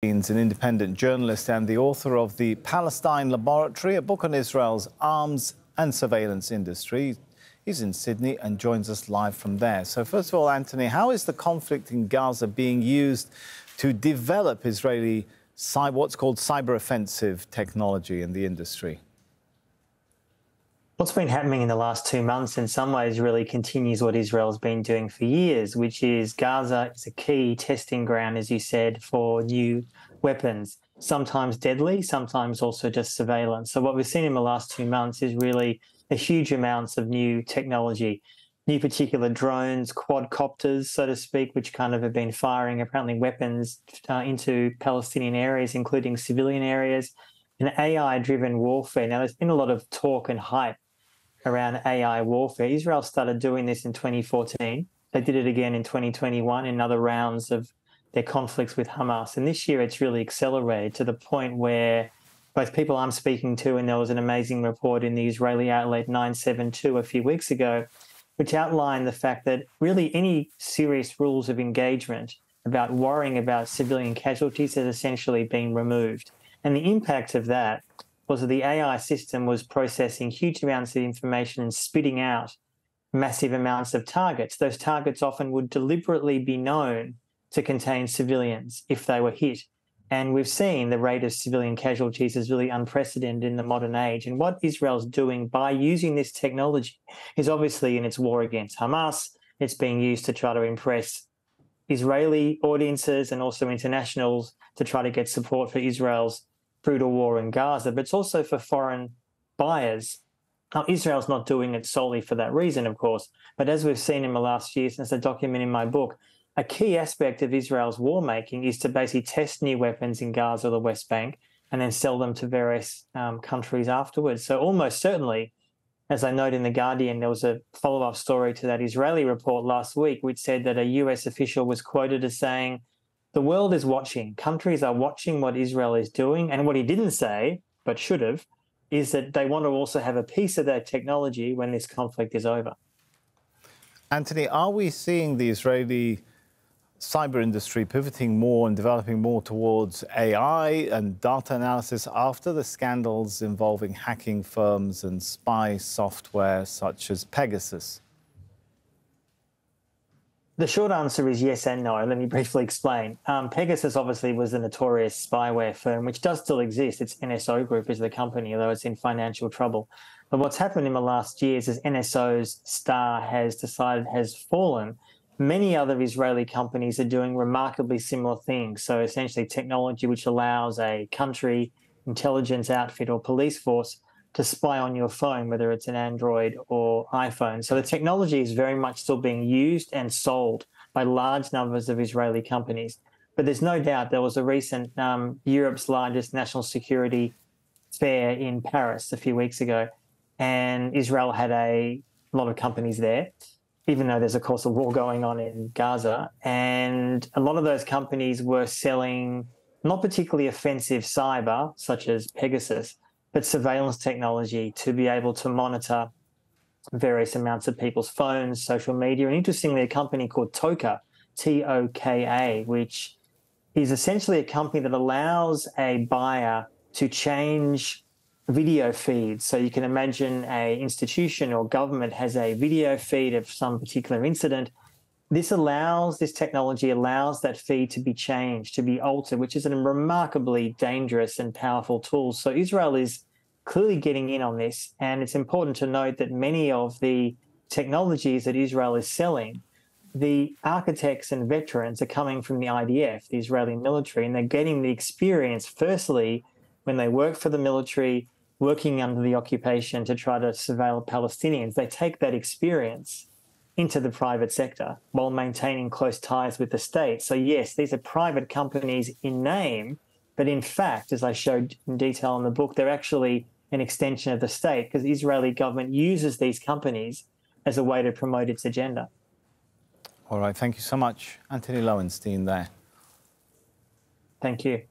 An independent journalist and the author of The Palestine Laboratory, a book on Israel's arms and surveillance industry. He's in Sydney and joins us live from there. So, first of all, Antony, how is the conflict in Gaza being used to develop Israeli what's called cyber offensive technology in the industry? What's been happening in the last two months, in some ways, really continues what Israel's been doing for years, which is Gaza is a key testing ground, as you said, for new weapons, sometimes deadly, sometimes also just surveillance. So, what we've seen in the last two months is really a huge amounts of new technology, new particular drones, quadcopters, so to speak, which kind of have been firing apparently weapons uh, into Palestinian areas, including civilian areas, and AI driven warfare. Now, there's been a lot of talk and hype around AI warfare. Israel started doing this in 2014. They did it again in 2021 in other rounds of their conflicts with Hamas. And this year it's really accelerated to the point where both people I'm speaking to, and there was an amazing report in the Israeli outlet 972 a few weeks ago, which outlined the fact that really any serious rules of engagement about worrying about civilian casualties has essentially been removed. And the impact of that was that the AI system was processing huge amounts of information and spitting out massive amounts of targets. Those targets often would deliberately be known to contain civilians if they were hit. And we've seen the rate of civilian casualties is really unprecedented in the modern age. And what Israel's doing by using this technology is obviously in its war against Hamas, it's being used to try to impress Israeli audiences and also internationals to try to get support for Israel's brutal war in Gaza, but it's also for foreign buyers. Now, Israel's not doing it solely for that reason, of course, but as we've seen in the last year, since I document in my book, a key aspect of Israel's war making is to basically test new weapons in Gaza or the West Bank and then sell them to various um, countries afterwards. So, almost certainly, as I note in The Guardian, there was a follow up story to that Israeli report last week, which said that a US official was quoted as saying, the world is watching. Countries are watching what Israel is doing. And what he didn't say, but should have, is that they want to also have a piece of that technology when this conflict is over. Antony, are we seeing the Israeli cyber industry pivoting more and developing more towards AI and data analysis after the scandals involving hacking firms and spy software such as Pegasus? The short answer is yes and no. Let me briefly explain. Um, Pegasus obviously was a notorious spyware firm, which does still exist. It's NSO Group is the company, although it's in financial trouble. But what's happened in the last years is NSO's star has decided has fallen. Many other Israeli companies are doing remarkably similar things. So essentially, technology which allows a country, intelligence outfit, or police force to spy on your phone, whether it's an Android or iPhone. So the technology is very much still being used and sold by large numbers of Israeli companies. But there's no doubt there was a recent um, Europe's largest national security fair in Paris a few weeks ago, and Israel had a lot of companies there, even though there's, of course, a war going on in Gaza. And a lot of those companies were selling not particularly offensive cyber, such as Pegasus, but surveillance technology to be able to monitor various amounts of people's phones, social media, and interestingly, a company called Toka, T O K A, which is essentially a company that allows a buyer to change video feeds. So you can imagine a institution or government has a video feed of some particular incident. This allows this technology allows that feed to be changed, to be altered, which is a remarkably dangerous and powerful tool. So Israel is clearly getting in on this. And it's important to note that many of the technologies that Israel is selling, the architects and veterans are coming from the IDF, the Israeli military, and they're getting the experience, firstly, when they work for the military, working under the occupation to try to surveil Palestinians. They take that experience into the private sector while maintaining close ties with the state. So, yes, these are private companies in name, but in fact, as I showed in detail in the book, they're actually an extension of the state because the Israeli government uses these companies as a way to promote its agenda. All right. Thank you so much, Antony Loewenstein, there. Thank you.